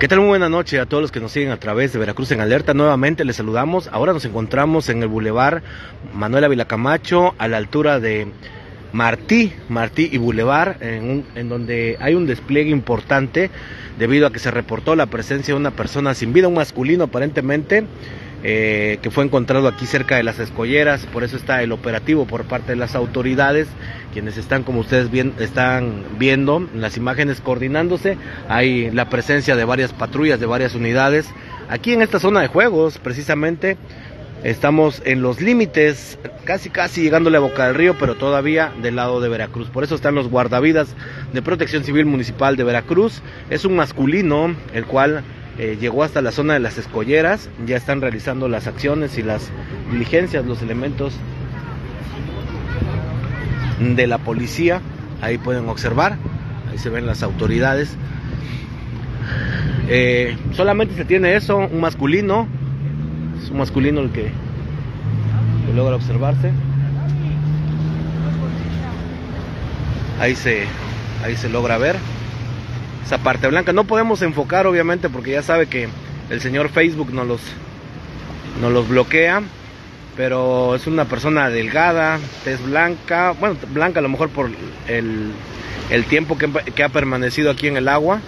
¿Qué tal? Muy buena noche a todos los que nos siguen a través de Veracruz en Alerta. Nuevamente les saludamos. Ahora nos encontramos en el Boulevard Manuel Ávila Camacho, a la altura de Martí, Martí y Boulevard, en, en, donde hay un despliegue importante debido a que se reportó la presencia de una persona sin vida, un masculino aparentemente, eh, que fue encontrado aquí cerca de las escolleras, por eso está el operativo por parte de las autoridades, quienes están, como ustedes bien, están viendo en las imágenes coordinándose, hay la presencia de varias patrullas, de varias unidades, aquí en esta zona de juegos, precisamente, estamos en los límites, casi casi llegándole a Boca del Río, pero todavía del lado de Veracruz, por eso están los guardavidas de Protección Civil Municipal de Veracruz, es un masculino, el cual eh, llegó hasta la zona de las escolleras, ya están realizando las acciones y las diligencias, los elementos de la policía, ahí pueden observar, ahí se ven las autoridades. Eh, solamente se tiene eso, un masculino, es un masculino el que, que logra observarse. Ahí se, ahí se logra ver esa parte blanca. No podemos enfocar obviamente porque ya sabe que el señor Facebook nos los, nos los bloquea. Pero es una persona delgada, tez blanca, bueno, blanca a lo mejor por el, el tiempo que, que, ha permanecido aquí en el agua.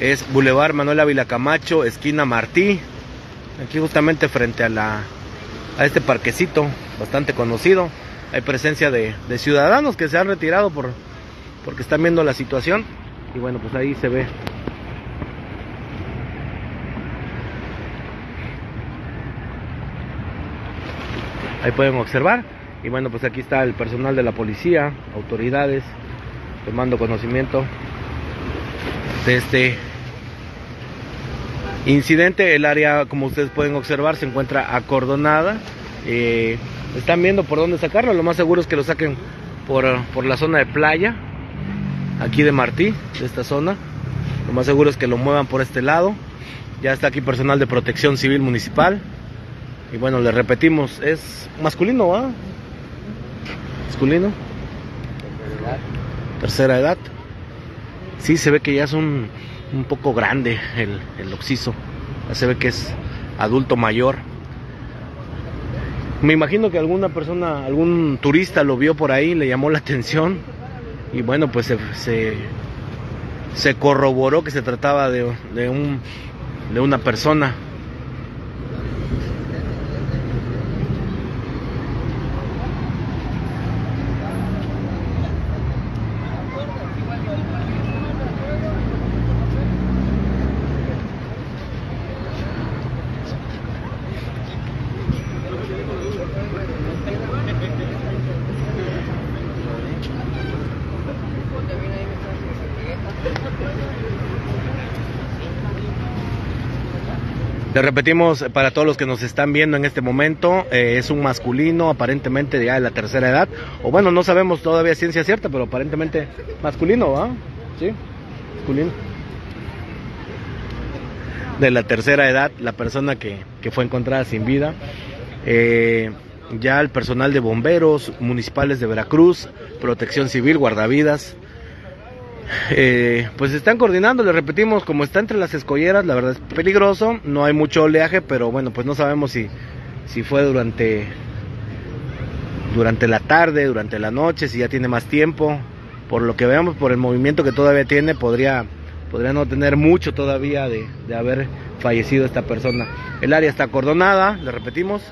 Es Boulevard Manuel Ávila Camacho, esquina Martí, aquí justamente frente a, la, a este parquecito bastante conocido. Hay presencia de, de ciudadanos que se han retirado por, porque están viendo la situación y bueno pues ahí se ve. Ahí pueden observar. Y bueno pues aquí está el personal de la policía autoridades tomando conocimiento de este incidente. El área como ustedes pueden observar se encuentra acordonada. Eh, están viendo por dónde sacarlo. Lo más seguro es que lo saquen por, por la zona de playa aquí de Martí, de esta zona. Lo más seguro es que lo muevan por este lado. Ya está aquí personal de protección civil municipal. Y bueno, le repetimos, es masculino, ¿va? Masculino. Tercera edad. Tercera edad. Sí, se ve que ya es un, un poco grande el, el oxiso. Ya se ve que es adulto mayor. Me imagino que alguna persona, algún turista lo vio por ahí, le llamó la atención y bueno pues se, se, corroboró que se trataba de, de, un, de una persona Le repetimos para todos los que nos están viendo en este momento, eh, es un masculino aparentemente ya de la tercera edad, o bueno, no sabemos todavía ciencia cierta, pero aparentemente masculino, ¿va? Sí, masculino. De la tercera edad, la persona que, que fue encontrada sin vida. Eh, ya el personal de bomberos municipales de Veracruz, protección civil, guardavidas, eh, pues están coordinando, le repetimos, como está entre las escolleras, la verdad es peligroso, no hay mucho oleaje, pero bueno, pues no sabemos si, si fue durante, durante la tarde, durante la noche, si ya tiene más tiempo, por lo que veamos, por el movimiento que todavía tiene, podría, podría no tener mucho todavía de, de haber fallecido esta persona. El área está acordonada, le repetimos.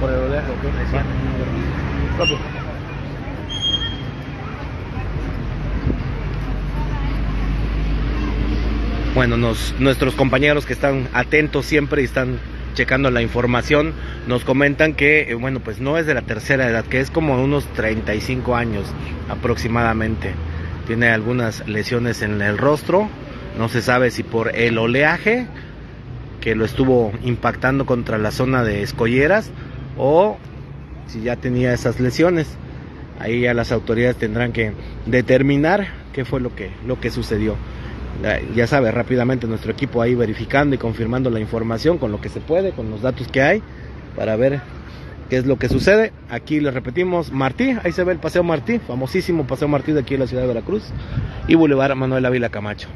Por el oleaje, ¿ok? Rápido. Nuestros compañeros que están atentos siempre y están checando la información, nos comentan que, eh, bueno, pues no es de la tercera edad, que es como unos 35 años aproximadamente. Tiene algunas lesiones en el rostro, No se sabe si por el oleaje que lo estuvo impactando contra la zona de escolleras o si ya tenía esas lesiones. Ahí ya las autoridades tendrán que determinar qué fue lo que, lo que sucedió. Ya sabe, rápidamente nuestro equipo ahí verificando y confirmando la información con lo que se puede, con los datos que hay, para ver qué es lo que sucede. Aquí les repetimos, Martí, ahí se ve el Paseo Martí, famosísimo Paseo Martí de aquí en la ciudad de Veracruz, y Boulevard Manuel Ávila Camacho.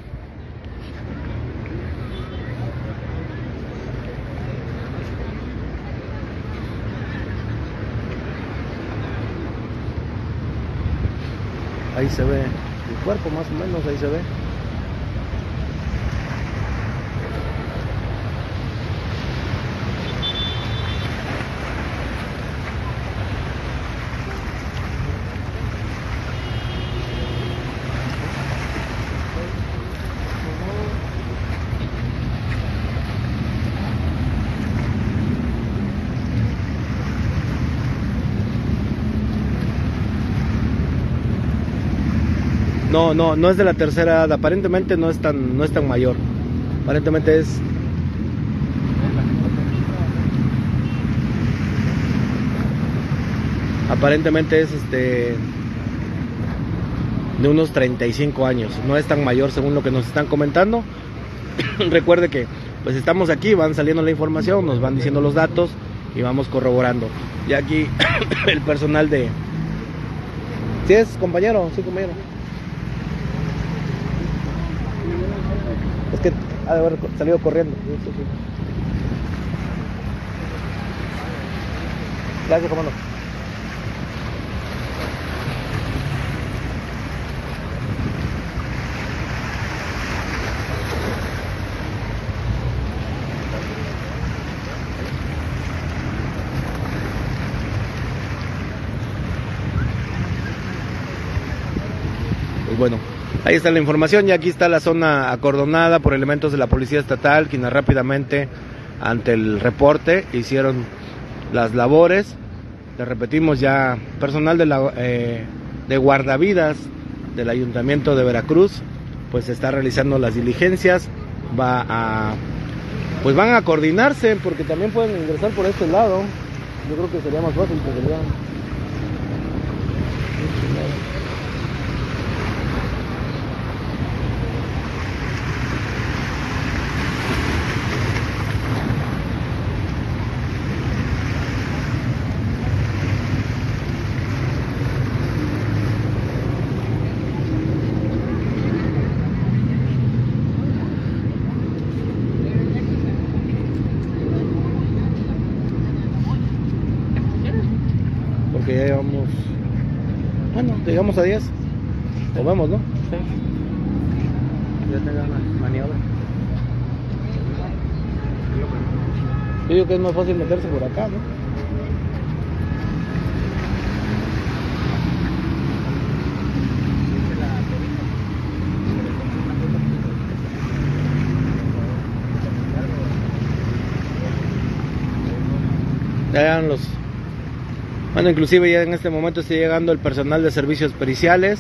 Ahí se ve el cuerpo más o menos, ahí se ve. No, no, no es de la tercera edad. Aparentemente no es tan, no es tan mayor. Aparentemente es. Aparentemente es este de unos 35 años. No es tan mayor según lo que nos están comentando. Recuerde que pues estamos aquí, van saliendo la información, nos van diciendo los datos y vamos corroborando. Y aquí el personal de... ¿Sí es compañero? Sí, compañero. Es que ha de haber salido corriendo. Gracias, comando. Pues bueno, Ahí está la información y aquí está la zona acordonada por elementos de la Policía Estatal, quienes rápidamente, ante el reporte, hicieron las labores. Le repetimos ya, personal de, eh, de guardavidas del Ayuntamiento de Veracruz, pues está realizando las diligencias, va a, pues van a coordinarse porque también pueden ingresar por este lado. Yo creo que sería más fácil que porque ya llevamos, bueno, llegamos a 10, o vemos, ¿no? Sí. Ya tenga una maniobra. Yo digo que es más fácil meterse por acá, ¿no? Ya eran los bueno, inclusive ya en este momento está llegando el personal de servicios periciales,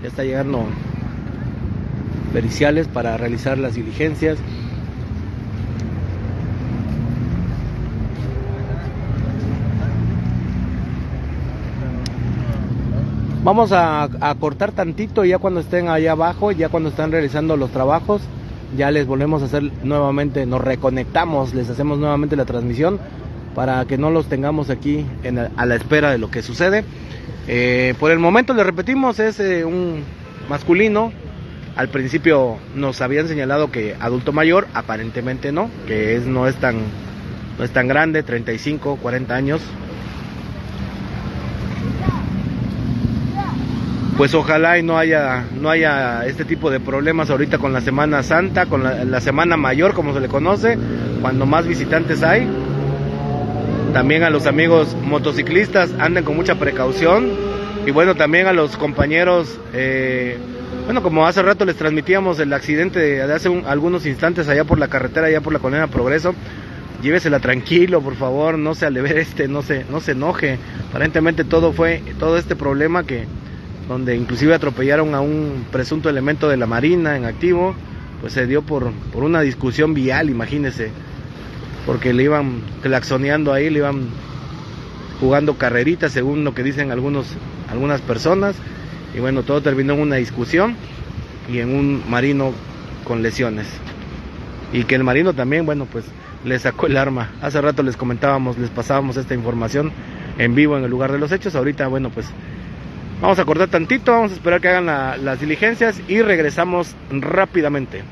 ya está llegando periciales para realizar las diligencias. Vamos a, cortar tantito ya cuando estén allá abajo, ya cuando están realizando los trabajos, ya les volvemos a hacer nuevamente, nos reconectamos, les hacemos nuevamente la transmisión para que no los tengamos aquí en a la espera de lo que sucede. Eh, por el momento, le repetimos, es eh, un masculino. Al principio nos habían señalado que adulto mayor, aparentemente no, que es, no, es tan, no es tan grande, 35, 40 años. Pues ojalá y no haya, no haya este tipo de problemas ahorita con la Semana Santa, con la, la Semana Mayor, como se le conoce, cuando más visitantes hay también a los amigos motociclistas anden con mucha precaución y bueno, también a los compañeros, eh, bueno, como hace rato les transmitíamos el accidente de hace algunos instantes allá por la carretera, allá por la colonia Progreso, llévesela tranquilo, por favor, no se este, no se, no se enoje. Aparentemente todo fue, todo este problema que, donde inclusive atropellaron a un presunto elemento de la Marina en activo, pues se dio por, por una discusión vial, imagínese, porque le iban claxoneando ahí, le iban jugando carreritas según lo que dicen algunos, algunas personas, y bueno, todo terminó en una discusión y en un marino con lesiones. Y que el marino también, bueno, pues le sacó el arma. Hace rato les comentábamos, les pasábamos esta información en vivo en el lugar de los hechos. Ahorita, bueno, pues vamos a cortar tantito, vamos a esperar que hagan las diligencias y regresamos rápidamente.